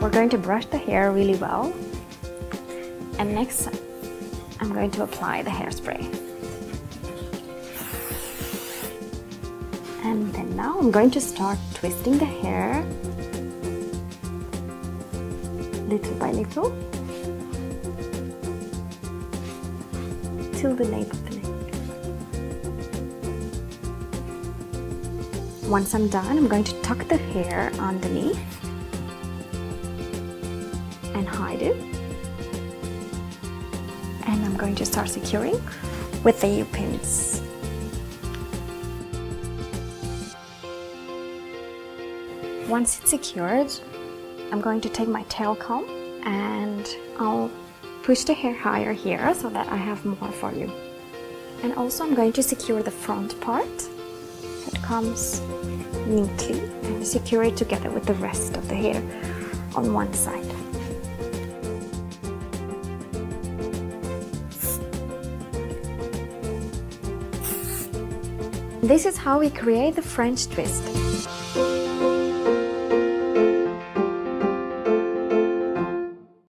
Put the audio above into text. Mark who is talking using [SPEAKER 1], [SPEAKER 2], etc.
[SPEAKER 1] we're going to brush the hair really well. And next, I'm going to apply the hairspray. And then now I'm going to start twisting the hair little by little till the nape of the neck. Once I'm done, I'm going to tuck the hair underneath and hide it. And I'm going to start securing with the U-pins. Once it's secured, I'm going to take my tail comb and I'll push the hair higher here so that I have more for you. And also I'm going to secure the front part it comes neatly and secure it together with the rest of the hair on one side. This is how we create the French twist.